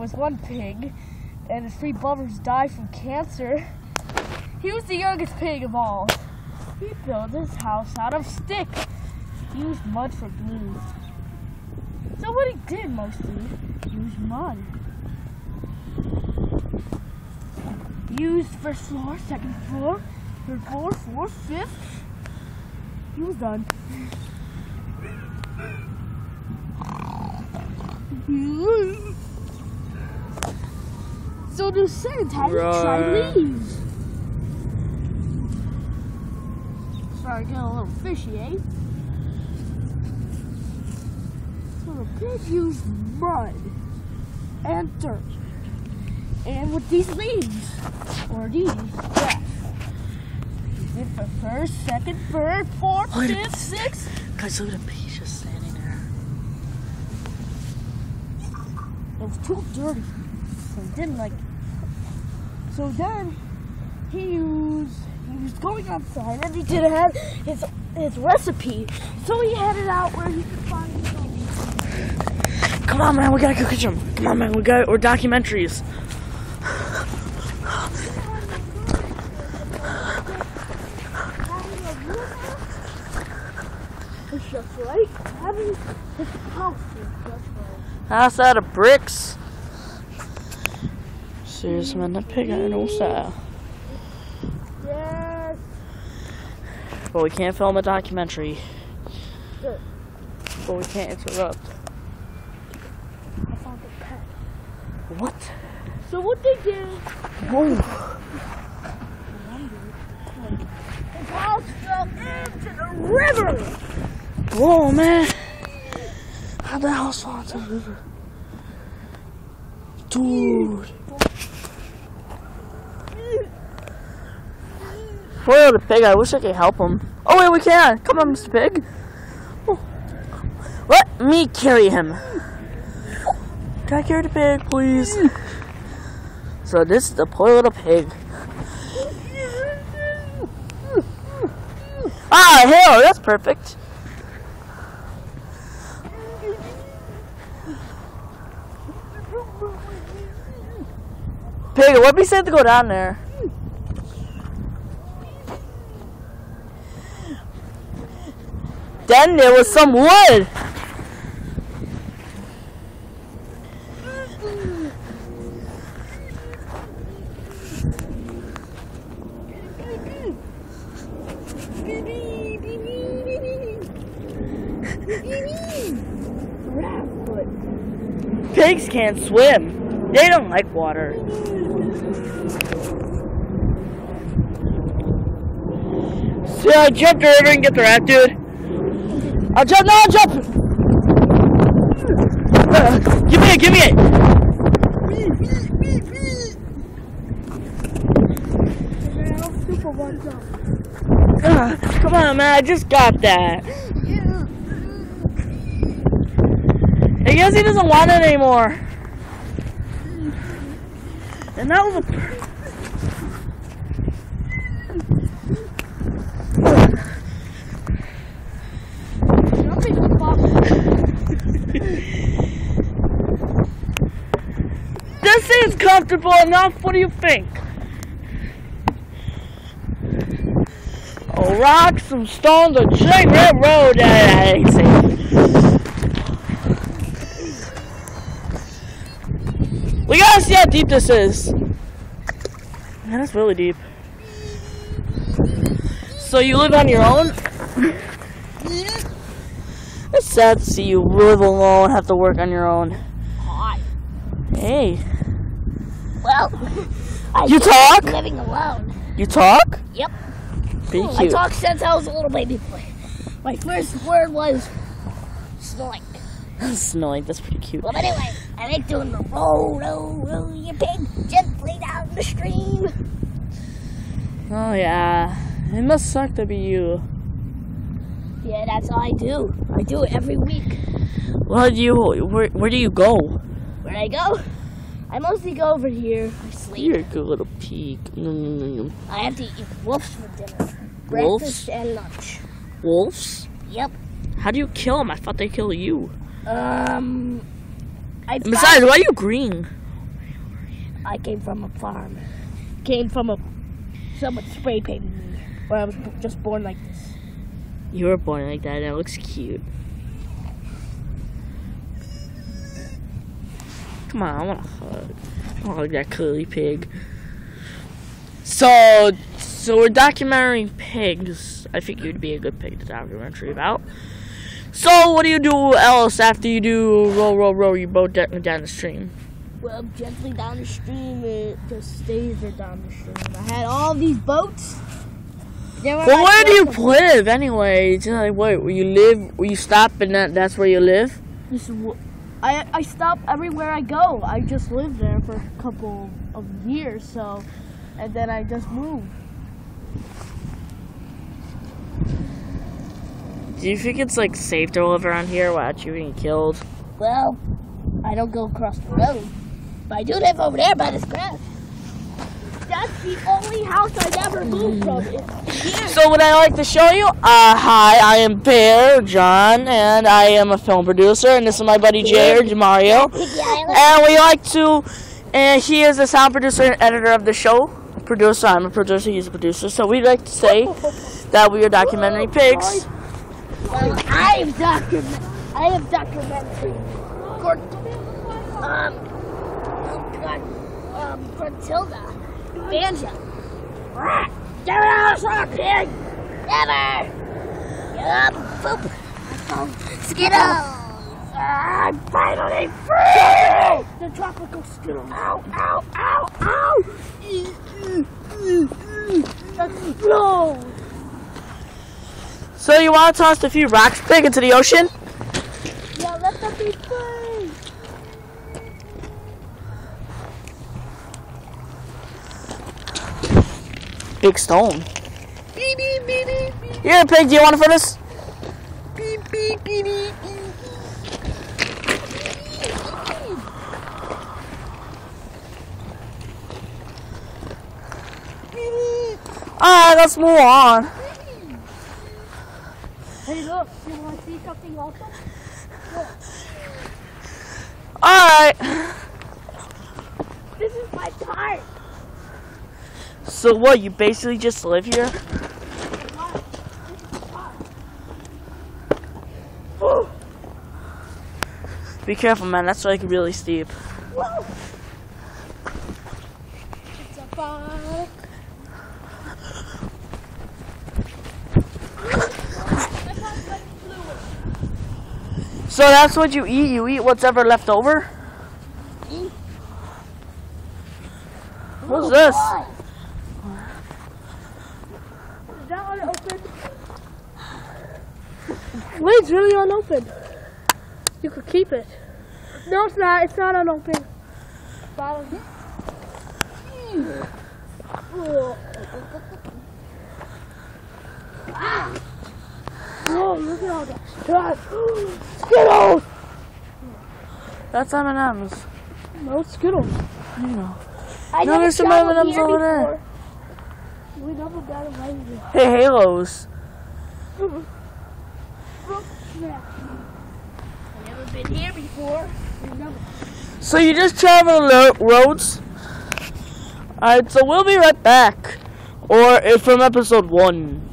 was one pig, and three brothers died from cancer. He was the youngest pig of all. He built his house out of sticks. He used mud for glue. So what he did mostly, use mud. Used first floor, second floor, third floor, fourth, fifth. He was done. So to send, have you tried Right. leaves? Sorry, getting a little fishy, eh? So the pig used mud and dirt. And with these leaves, or these, yeah. It for first, second, third, fourth, Look at fifth, sixth. Guys, look at the pig just standing there. It was too dirty. So he didn't like it. So then he used he was going outside and he didn't have his his recipe. So he headed out where he could find some Come on, man, we gotta go catch him. Come on, man, we got we're documentaries. It's just right. Having his house is just. House out of bricks. Serious man, that pig ain't no style. Yes. But we can't film a documentary. Good. But we can't interrupt. I found the pet. What? So what they did Whoa. house fell into the river. Whoa, man. How'd the house fall into the river? Dude. Poor little pig, I wish I could help him. Oh, wait, we can. Come on, Mr. Pig. Oh. Let me carry him. Can I carry the pig, please? So this is the poor little pig. Ah, hell, that's perfect. Pig, what we said to go down there? Then there was some wood. Pigs can't swim. They don't like water. So I jumped river and get the rat, dude. I'll jump. No, I'll jump. Give me it. Give me it. Come on, man. I just got that. I guess he doesn't want it anymore. And that was a. per- This is comfortable enough. What do you think? Oh, rocks, some stones, a chain railroad. That ain't safe. We gotta see how deep this is. Man, that's really deep. So you live on your own? It's sad to see you live alone, have to work on your own. Hi. Hey, Well, I You talk? living alone. you talk? Yep. Be I cute. talked since I was a little baby boy. My first word was snoink. Smelling, that's pretty cute. Well, anyway, I like doing the roll, roll, roll your pig gently down the stream. Oh yeah, it must suck to be you. Yeah, that's all I do. I do it every week. Well, do you where where do you go? Where I go, I mostly go over here. I sleep. You're a good little pig. Nom, mm, nom, mm, nom, mm, nom. I have to eat wolves for dinner. Wolves? Breakfast and lunch. Wolves? Yep. How do you kill them? I thought they kill you. Um. I And besides, why are you green? I came from a farm. Came from a someone spray painted me. Or I was just born like this. You were born like that, and it looks cute. Come on, I want to hug. I want to hug that curly pig. So, so we're documenting pigs. I think you'd be a good pig to documentary about. So, what do you do else after you do row, row, row your boat down the stream? Well, gently down the stream, it just stays there down the stream. I had all these boats. Well, where do you live anyway? It's like, wait, where you live, where you stop, and that, that's where you live? This I, I stop everywhere I go. I just lived there for a couple of years, so, and then I just moved. Do you think it's like safe to live around here without you being killed? Well, I don't go across the road, but I do live over there by this grass. That's the only house I never moved from. So what I like to show you, uh, hi, I am Bear John, and I am a film producer, and this is my buddy Jared Mario, and we like to, and he is the sound producer and editor of the show. Producer, I'm a producer, he's a producer, so we like to say that we are documentary pigs. Well, I am document. I am documentary. Um, oh God, um, Gruntilda, Banja. Rat, Get out of pig! Never! Up, boop! Skittles! I'm finally free! The tropical Skittles. Ow, ow, ow, ow! Explode! So you want to toss a few rocks big into the ocean? Yeah, let them be free! Big stone. Beep, beep, beep, beep. Here, pig, do you want it for this? Beep, beep, beep, beep. Alright, let's move on. Hey, look, you want to see something awesome? Alright. This is my part. So what, you basically just live here? Be careful, man. That's like really steep. Whoa. It's a park. So that's what you eat? You eat what's ever left over? What's this? That unopened? Wait, it's really unopened. You could keep it. No, it's not. It's not unopened. Bottom. Oh. Ah. Whoa, look at all that stuff. Skittles! That's M&M's. No Skittles. You know. I No, there's some M&Ms over there. We never got right here. Hey, Halos. Never been here before. So you just travel the roads? Alright, so we'll be right back. Or if from episode one.